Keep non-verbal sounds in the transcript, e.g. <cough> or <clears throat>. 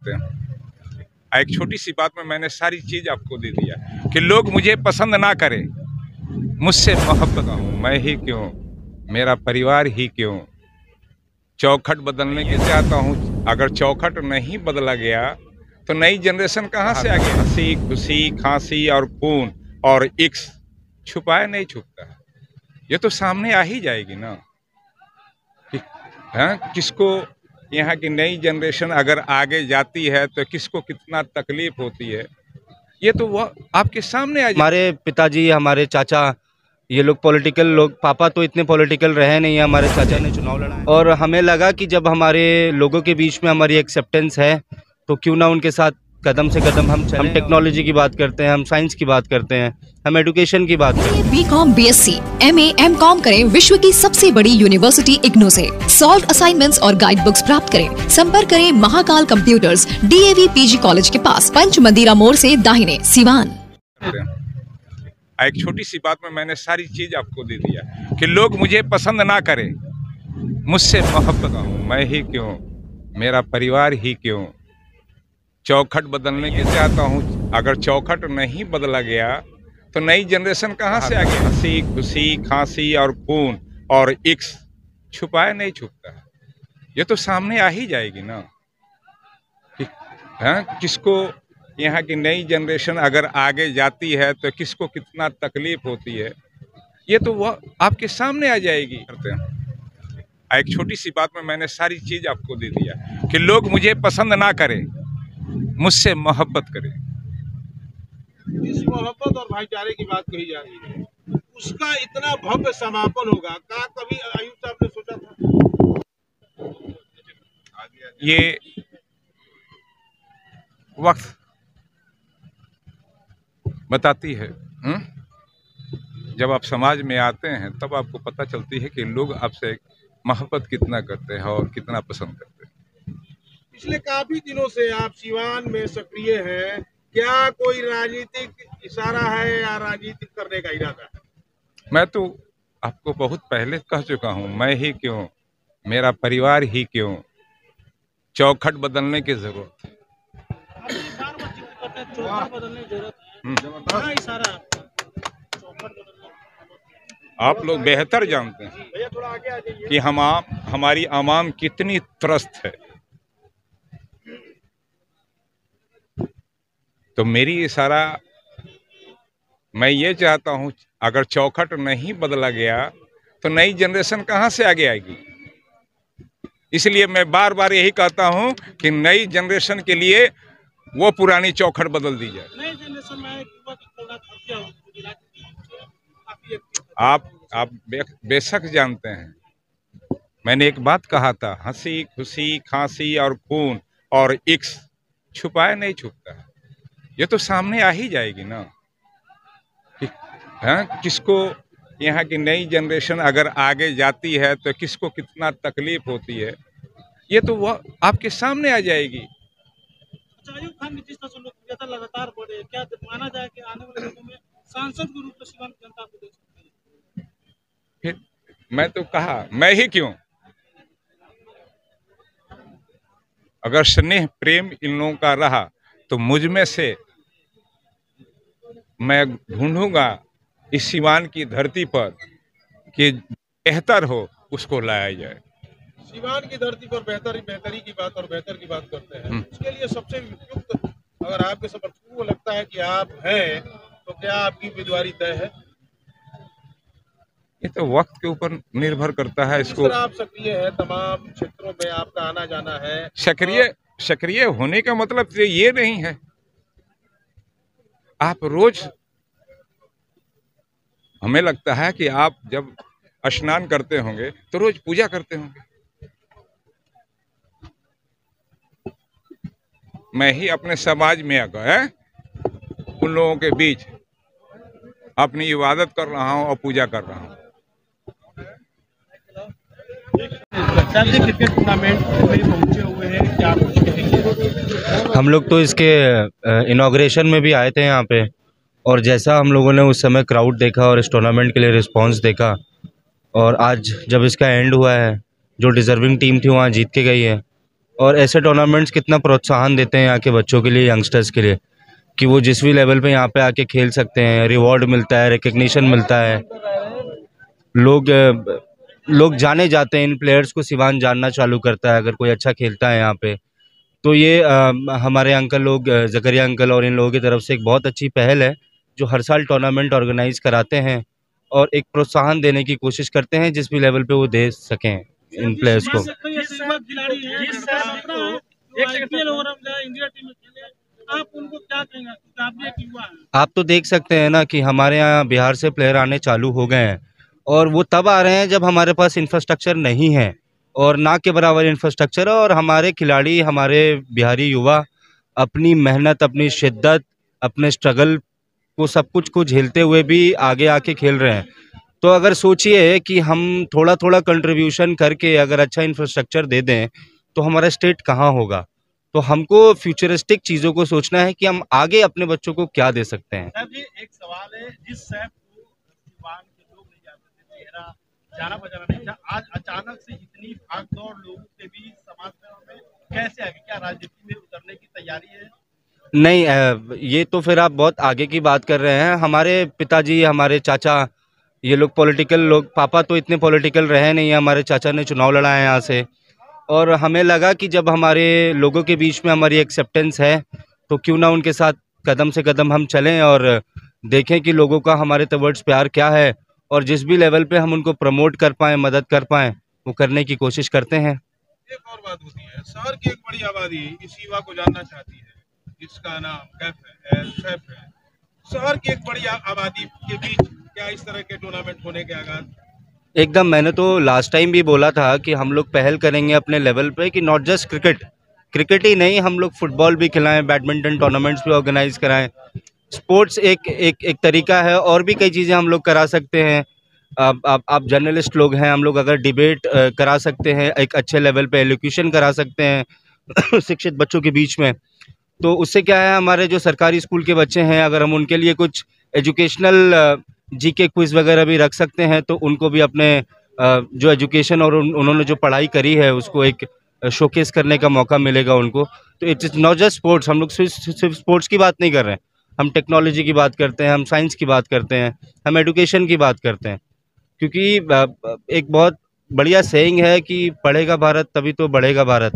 सकते हैं। एक छोटी सी बात में मैंने सारी चीज़ आपको दे दिया कि लोग मुझे पसंद ना करें, मुझसे मोहब्बत हूँ। मैं ही क्यों? मेरा परिवार ही क्यों? चौखट बदलने की चाहता हूँ। अगर चौखट नहीं बदला गया तो नई जनरेशन कहाँ से आ गई हँसी, खुशी, खांसी और खून और इक्स। छुपाया नहीं छुपता। ये तो सामने आ ही जाएगी ना। कि हाँ किसको यहाँ की नई जनरेशन अगर आगे जाती है तो किसको कितना तकलीफ़ होती है? ये तो वह आपके सामने आ हमारे पिताजी, हमारे चाचा, ये लोग पॉलिटिकल लोग, पापा तो इतने पॉलिटिकल रहे नहीं हमारे चाचा ने चुनाव लड़ा और हमें लगा कि जब हमारे लोगों के बीच में हमारी एक्सेप्टेंस है तो क्यों ना उनके साथ कदम से कदम हम हम टेक्नोलॉजी की बात करते हैं हम साइंस की बात करते हैं हम एडुकेशन की बात करते हैं। B com B S C M A M com करें विश्व की सबसे बड़ी यूनिवर्सिटी इग्नो से। सॉल्व असाइनमेंट्स और गाइड बुक्स प्राप्त करें। संपर्क करें Mahakal computers DAV PG college के पास। पंच मंदिरा मोड़ ऐसी दाहिने सिवान। एक छोटी सी बात में मैंने सारी चीज़ आपको दे दिया कि लोग मुझे पसंद ना करें। मुझसे मोहब्बत मैं ही क्यों? मेरा परिवार ही क्यों? चौखट बदलने की चाहता हूँ। अगर चौखट नहीं बदला गया तो नई जनरेशन कहाँ से आ गई हँसी, खुशी, खांसी और खून और इक्स छुपाया नहीं छुपता। है ये तो सामने आ ही जाएगी ना। कि हाँ किसको यहाँ की नई जनरेशन अगर आगे जाती है तो किसको कितना तकलीफ़ होती है? ये तो वह आपके सामने आ जाएगी। करते हैं। एक छोटी सी बात में मैंने सारी चीज़ आपको दे दिया कि लोग मुझे पसंद ना करें। मुझसे मोहब्बत करें। इस मोहब्बत और भाईचारे की बात कही जा रही है। उसका इतना भव्य समापन होगा का कभी आयुब साहब ने सोचा था? ये वक्त बताती है हुँ? जब आप समाज में आते हैं तब आपको पता चलती है कि लोग आपसे मोहब्बत कितना करते हैं और कितना पसंद करते हैं। पिछले काफ़ी दिनों से आप सिवान में सक्रिय हैं क्या कोई राजनीतिक इशारा है या राजनीतिक करने का इरादा है? मैं तो आपको बहुत पहले कह चुका हूँ मैं ही क्यों? मेरा परिवार ही क्यों? चौखट बदलने की ज़रूरत है। आप लोग बेहतर जानते हैं कि हम आम हमारी आवाम कितनी त्रस्त है। तो मेरी इशारा मैं ये चाहता हूँ अगर चौखट नहीं बदला गया तो नई जनरेशन कहाँ से आगे आएगी? इसलिए मैं बार बार यही कहता हूँ कि नई जनरेशन के लिए वो पुरानी चौखट बदल दी जाए। आप आप बे, बेशक जानते हैं। मैंने एक बात कहा था हँसी खुशी खांसी और खून और इक्स छुपाया नहीं छुपता है। ये तो सामने आ ही जाएगी ना। कि हाँ किसको यहाँ की नई जनरेशन अगर आगे जाती है तो किसको कितना तकलीफ़ होती है? ये तो वह आपके सामने आ जाएगी। खान की जिस तरह से लोकप्रियता लगातार बढ़े क्या माना जाए कि आने वाले दिनों में सांसद के रूप में सीमांत जनता को देख सकती है? फिर मैं तो कहा मैं ही क्यों? अगर स्नेह प्रेम इन लोगों का रहा तो मुझमें से मैं ढूंढूँगा इस सिवान की धरती पर कि बेहतर हो उसको लाया जाए। सिवान की धरती पर बेहतर बेहतरी की बात और बेहतर की बात करते हैं। हम्म। उसके लिए सबसे उपयुक्त अगर आपके समर्थकों को लगता है कि आप हैं तो क्या आपकी उम्मीदवारी तय है? ये तो वक्त के ऊपर निर्भर करता है इसको। आप सक्रिय है तमाम क्षेत्रों में आपका आना जाना है। सक्रिय सक्रिय होने का मतलब तो ये नहीं है। आप रोज, हमें लगता है कि आप जब स्नान करते होंगे तो रोज पूजा करते होंगे। मैं ही अपने समाज में आकर उन लोगों के बीच अपनी इबादत कर रहा हूँ और पूजा कर रहा हूँ। क्रिकेट टूर्नामेंट में पहुँचे हुए हम लोग तो इसके इनाग्रेशन में भी आए थे यहाँ पे। और जैसा हम लोगों ने उस समय क्राउड देखा और इस टूर्नामेंट के लिए रिस्पांस देखा, और आज जब इसका एंड हुआ है, जो डिज़र्विंग टीम थी वहाँ जीत के गई है, और ऐसे टूर्नामेंट्स कितना प्रोत्साहन देते हैं यहाँ के बच्चों के लिए यंगस्टर्स के लिए, कि वो जिस भी लेवल पे यहाँ पे आके खेल सकते हैं रिवॉर्ड मिलता है रिकग्निशन मिलता है। लोग लोग जाने जाते हैं इन प्लेयर्स को सिवान जानना चालू करता है अगर कोई अच्छा खेलता है यहाँ पे। तो ये अ, हमारे अंकल लोग जकरिया अंकल और इन लोगों की तरफ़ से एक बहुत अच्छी पहल है जो हर साल टूर्नामेंट ऑर्गेनाइज कराते हैं और एक प्रोत्साहन देने की कोशिश करते हैं जिस भी लेवल पे वो दे सकें इन प्लेयर्स को। आप तो देख सकते हैं ना कि हमारे यहाँ बिहार से प्लेयर आने चालू हो गए हैं। और वो तब आ रहे हैं जब हमारे पास इंफ्रास्ट्रक्चर नहीं है और ना के बराबर इंफ्रास्ट्रक्चर है और हमारे खिलाड़ी, हमारे बिहारी युवा अपनी मेहनत, अपनी शिद्दत, अपने स्ट्रगल को सब कुछ को झेलते हुए भी आगे आके खेल रहे हैं। तो अगर सोचिए कि हम थोड़ा थोड़ा कंट्रीब्यूशन करके अगर अच्छा इंफ्रास्ट्रक्चर दे दें तो हमारा स्टेट कहाँ होगा? तो हमको फ्यूचरिस्टिक चीज़ों को सोचना है कि हम आगे अपने बच्चों को क्या दे सकते हैं। जी, एक सवाल है। जिस सिवान के लोग नहीं जानते थे चेहरा जाना बजाना नहीं था। आज अचानक से इतनी भाग दौड़ लोगों के बीच, समाज में कैसे क्या राजनीति में उतरने की तैयारी है? नहीं ये तो फिर आप बहुत आगे की बात कर रहे हैं। हमारे पिताजी, हमारे चाचा, ये लोग पॉलिटिकल लोग, पापा तो इतने पॉलिटिकल रहे नहीं हमारे चाचा ने चुनाव लड़ा है यहाँ से। और हमें लगा कि जब हमारे लोगों के बीच में हमारी एक्सेप्टेंस है तो क्यों ना उनके साथ कदम से कदम हम चलें और देखें कि लोगों का हमारे तवर्ड्स प्यार क्या है। और जिस भी लेवल पे हम उनको प्रमोट कर पाए मदद कर पाए वो करने की कोशिश करते हैं। एक और बात होती है शहर की एक बड़ी आबादी इस युवा को जानना चाहती है जिसका नाम कैफ है सैफ है। शहर की एक बड़ी आबादी के बीच क्या इस तरह के टूर्नामेंट होने के आगाज़? एकदम मैंने तो लास्ट टाइम भी बोला था कि हम लोग पहल करेंगे अपने लेवल पे कि नॉट जस्ट क्रिकेट क्रिकेट ही नहीं हम लोग फुटबॉल भी खिलाएँ बैडमिंटन टूर्नामेंट्स भी ऑर्गेनाइज कराएँ। स्पोर्ट्स एक एक एक तरीका है और भी कई चीज़ें हम लोग करा सकते हैं। आप आप आप जर्नलिस्ट लोग हैं हम लोग अगर डिबेट करा सकते हैं एक अच्छे लेवल पे एलोक्यूशन करा सकते हैं <clears throat> शिक्षित बच्चों के बीच में तो उससे क्या है हमारे जो सरकारी स्कूल के बच्चे हैं अगर हम उनके लिए कुछ एजुकेशनल जी के क्विज़ वगैरह भी रख सकते हैं तो उनको भी अपने जो एजुकेशन और उन, उन्होंने जो पढ़ाई करी है उसको एक शोकेस करने का मौका मिलेगा उनको। तो इट्स नॉट जस्ट स्पोर्ट्स हम लोग सिर्फ़ स्पोर्ट्स की बात नहीं कर रहे हैं। हम टेक्नोलॉजी की बात करते हैं, हम साइंस की बात करते हैं, हम एडुकेशन की बात करते हैं। क्योंकि एक बहुत बढ़िया सेइंग है कि, पढ़ेगा भारत तभी तो बढ़ेगा भारत।